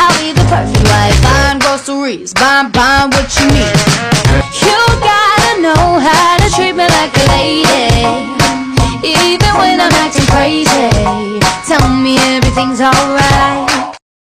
I'll be the perfect wife. Buying groceries, buying, buying what you need. You gotta know how to treat me like a lady. Even when I'm acting crazy, tell me everything's alright.